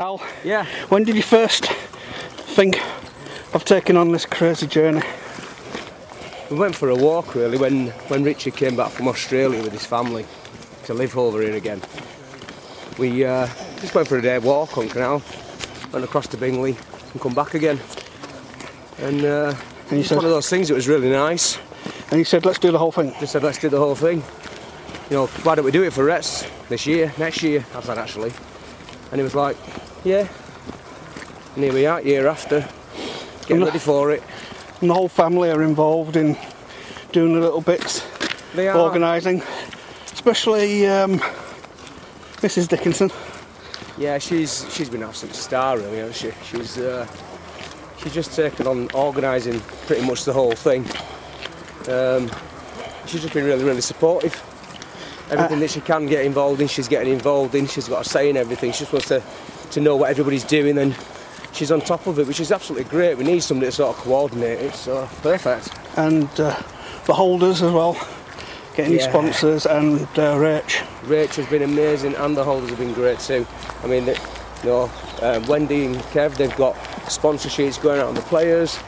Al, Yeah. when did you first think of taking on this crazy journey? We went for a walk really when, when Richard came back from Australia with his family to live over here again. We uh, just went for a day walk on canal, went across to Bingley and come back again. And uh, And you it's said, one of those things, it was really nice. and he said, let's do the whole thing. Just said, let's do the whole thing. You know, why don't we do it for Retts this year, next year? I said, actually. And he was like, yeah. And here we are, year after, getting ready for it. And the whole family are involved in doing the little bits, They are. organising, especially um, Mrs. Dickinson. Yeah, she's she's been absolute star, really, hasn't she? She's uh, she's just taken on organising pretty much the whole thing. Um, she's just been really, really supportive. Everything that she can get involved in, she's getting involved in. She's got a say in everything. She just wants to, to know what everybody's doing, and she's on top of it, which is absolutely great. We need somebody to sort of coordinate it, so perfect. and uh, the holders as well, getting Yeah. sponsors and uh, Rach. Rachel's been amazing, and the holders have been great too. I mean, you know, uh, Wendy and Kev, they've got sponsor sheets going out on the players.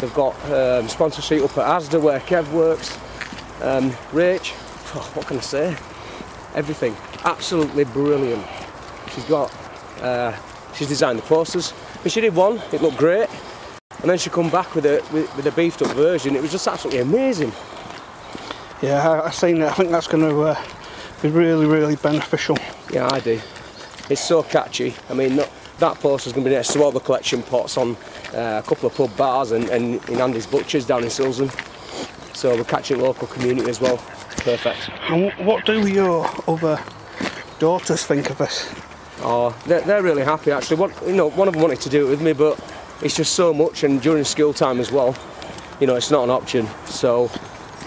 They've got um, sponsorship up at Asda where Kev works. Um, Rach, oh, what can I say? Everything, absolutely brilliant. She's got, uh, she's designed the posters. And she did one, it looked great. And then she come back with a with, with a beefed up version. It was just absolutely amazing. Yeah, I've seen it. I think that's going to uh, be really, really beneficial. Yeah, I do. It's so catchy. I mean, that, that poster's going to be next to all the collection pots on uh, a couple of pub bars and, and in Andy's Butchers down in Silsden. So we're catching local community as well. Perfect. And what do your other daughters think of this? Oh, they're, they're really happy actually. One, you know, one of them wanted to do it with me, but it's just so much, and during school time as well. You know, it's not an option. So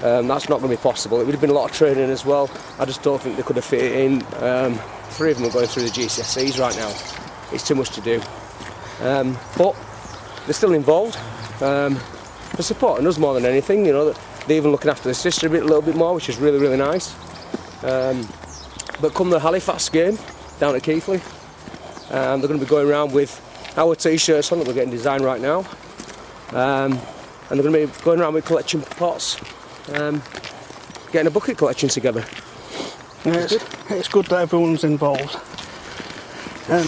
um, that's not going to be possible. It would have been a lot of training as well. I just don't think they could have fit it in. Um, three of them are going through the GCSEs right now. It's too much to do. Um, but they're still involved. Um, they're supporting us more than anything. You know, they're even looking after the sister a bit, a little bit more, which is really, really nice. Um, but come the Halifax game down at Keighley, um, they're going to be going around with our t-shirts on that we're getting designed right now. Um, and they're going to be going around with collection pots, um, getting a bucket collection together. Yeah, it's, it's good that everyone's involved. Um,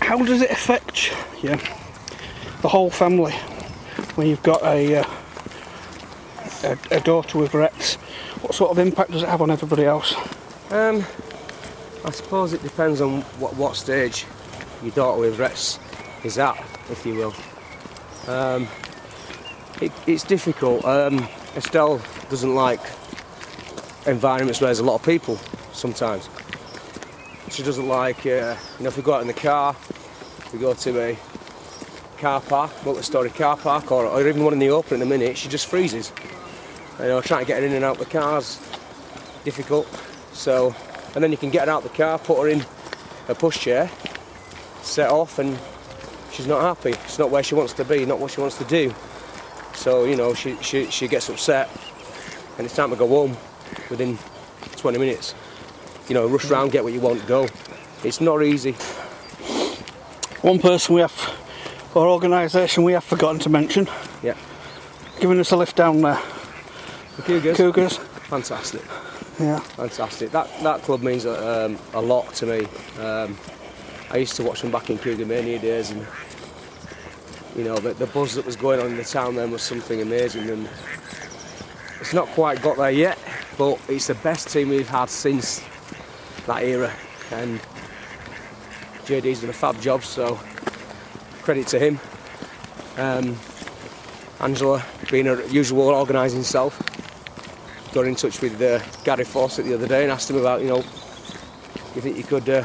how does it affect you, the whole family, when you've got a, uh, a, a daughter with Retts? What sort of impact does it have on everybody else? Um, I suppose it depends on what, what stage your daughter with Retts is at, if you will. Um, it, it's difficult. Um, Estelle doesn't like environments where there's a lot of people sometimes. She doesn't like, uh, you know, if we go out in the car, we go to a car park, multi-storey car park, or, or even one in the open in a minute, she just freezes. You know, trying to get her in and out of the cars, difficult. So, and then you can get her out the car, put her in a pushchair, set off, and she's not happy. It's not where she wants to be, not what she wants to do. So, you know, she, she, she gets upset, and it's time to go home within 20 minutes. You know, rush round, get what you want, go. It's not easy. One person we have, or organisation we have forgotten to mention, Yeah. giving us a lift down there, The Cougars, Cougars. fantastic. Yeah, Fantastic. That that club means um, a lot to me. Um, I used to watch them back in Cougar Mania days, and you know the, the buzz that was going on in the town then was something amazing. And it's not quite got there yet, but it's the best team we've had since that era. And JD's done a fab job, so credit to him. Um, Angela being her usual organising self got in touch with uh, Gary Fawcett the other day and asked him about, you know, you think you could uh,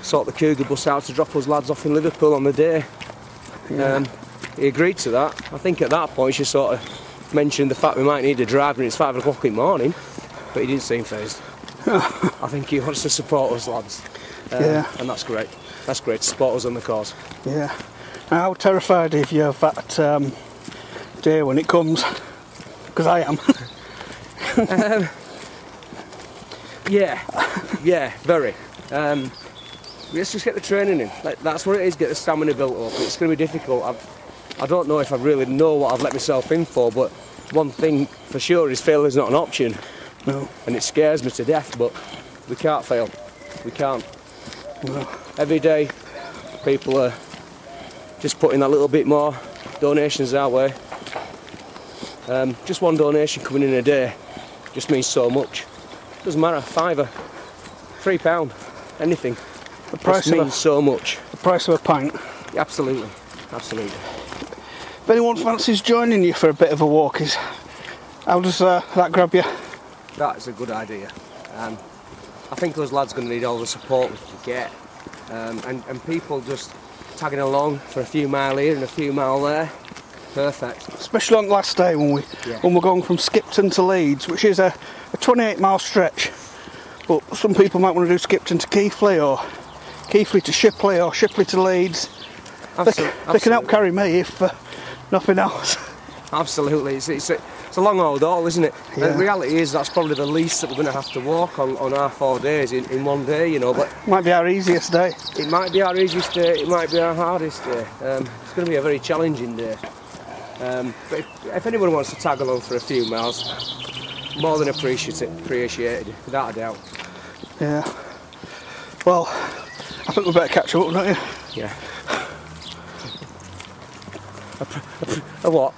sort the Cougar bus out to drop us lads off in Liverpool on the day? Um, he agreed to that. I think at that point she sort of mentioned the fact we might need a driver and it's five o'clock in the morning, but he didn't seem phased. I think he wants to support us lads. Um, Yeah. And that's great. That's great to support us on the cause. yeah. How terrified are you of that um, day when it comes? Because I am. Yeah, yeah, very. Um, let's just get the training in. Like, that's what it is. Get the stamina built up. It's going to be difficult. I've, I don't know if I really know what I've let myself in for, but one thing for sure is failure is not an option, No. and it scares me to death. But we can't fail. We can't. No. Every day, people are just putting that little bit more donations our way. Um, just one donation coming in a day just means so much. Doesn't matter, fiver, three pound, anything. The price means a, so much. the price of a pint. Absolutely, absolutely. If anyone fancies joining you for a bit of a walk, is how does uh, that grab you? That's a good idea. Um, I think those lads are going to need all the support we can get, um, and, and people just tagging along for a few mile here and a few mile there. Perfect. Especially on the last day when we Yeah. when we're going from Skipton to Leeds, which is a, a 28 mile stretch. But some people might want to do Skipton to Keighley or Keighley to Shipley or Shipley to Leeds. They, they can help carry me if uh, nothing else. Absolutely, it's, it's, a, it's a long old haul, isn't it? Yeah. The reality is that's probably the least that we're going to have to walk on, on our four days in, in one day, you know. But Might be our easiest day. it might be our easiest day, it might be our hardest day. Um, it's going to be a very challenging day. Um, but if, if anyone wants to tag along for a few miles, more than appreciated, appreciated without a doubt. Yeah. Well, I think we better catch up, don't you? Yeah. a, pr- a, pr- a what?